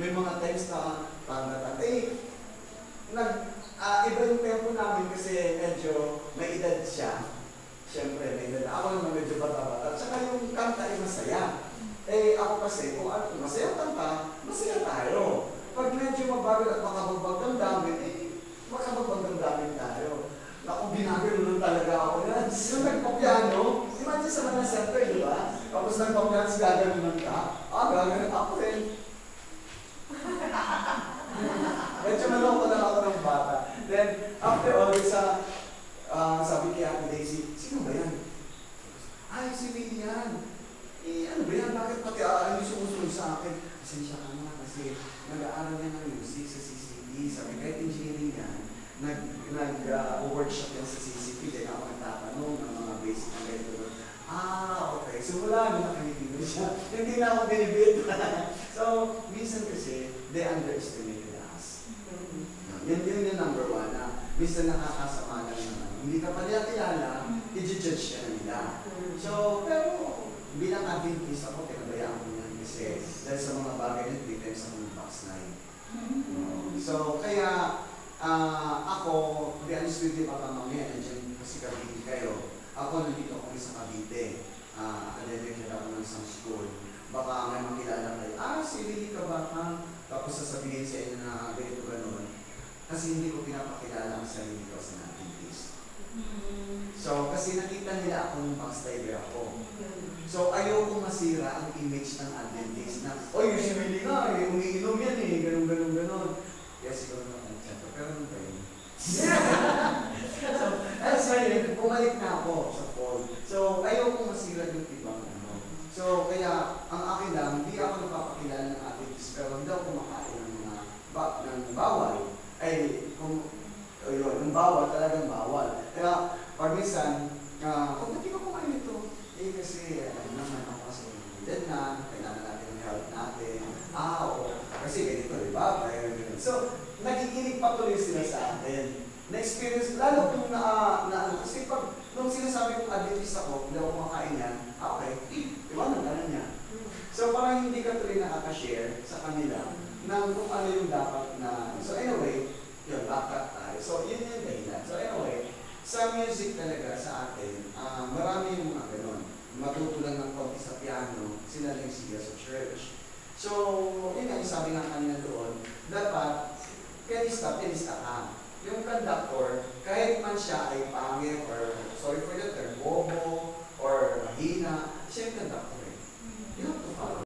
may mga times na pangatan. Eh, nag, ah, iba yung tempo namin kasi medyo may edad siya. Siyempre, may edad. Ako naman medyo bata-bata. Tsaka yung kanta ay masaya. Eh, ako kasi, kung ano, masaya kanta, masaya tayo. Pag medyo mabagal at makabagbag ng dami, eh, makabagbag ng dami tayo. Naku, ginagano talaga ako yan. Yung nagpa-piano, imagine sa mga center, di ba? Tapos nagpa-piano, gaganon ka. Ah, gaganon ako rin. Medyo maloko lang ako ng bata. Then, after all, sa, uh, sabi kay Ate Daisy, sino ba yan? Ay, si Lilian. Eh, ano ba yan? Bakit pati uh, hindi sumusunod sa akin? Pasensya ka na kasi nag-aaral niya ng music sa CCP. Sabi kahit engineering yan, nag-workshop uh, yan sa CCP. Kaya ako nagtatanong ng mga basic na ganito. Ah, okay. So wala na nakalimutan siya. Hindi na ako binibit. so, minsan kasi, they underestimated us. Yan yun yung number one na minsan nakakasama lang naman. Hindi ka pa nila kilala, i-judge ka na nila. So, pero bilang Adventist ako, pinabayaan ko yan kasi dahil sa mga bagay na three times ako ng box nine. So, kaya uh, ako, to be honest with you, baka mamaya nandiyan kasi Cavite kayo. Ako nandito ako sa Cavite. Uh, academic head ako ng isang school. Baka may makilala kayo, ah, si Lily ka ba ka? Tapos sasabihin sa inyo na ganito ganun. Kasi hindi ko pinapakilala ang sarili ko sa Adventist. So, kasi nakita nila ako ng backstabber ako. So, ayoko masira ang image ng Adventist na, oy, si Willie nga, eh, umiinom yan eh, ganun, ganun, ganun. Kaya siguro naman, tsaka, pero ano ba yun? so, that's why, bumalik na ako sa fall. So, ayoko masira yung ibang ano. So, kaya, ang akin lang, hindi ako napapakilala ng Adventist, pero hindi ako kumakain ng mga, ba, ng bawal. Ay, kung, o yun, yung bawal, talagang bawal. Kaya, pag minsan, uh, kung hindi ko kumain ito, eh kasi, ano naman ako kasi, then na, kailangan natin ng help natin. Ah, oo. Kasi ganito, di ba? So, nakikinig patuloy sila sa atin. Na-experience, lalo kung na, na, ano, kasi pag, nung sinasabi kong Adventist ako, hindi ako kumakain yan, ah, okay, di ba, nagkanan niya. So, parang hindi ka tuloy nakaka-share sa kanila ng kung ano yung dapat na, so anyway, yun, backtrack tayo. So, yun yung dahilan. So, anyway, sa music talaga sa atin, uh, marami yung mga ganun. Matutulan ng konti sa piano, sila lang siya sa church. So, yun ang sabi nga kanina doon, dapat, pianista, pianista ka. Yung conductor, kahit man siya ay pangit or,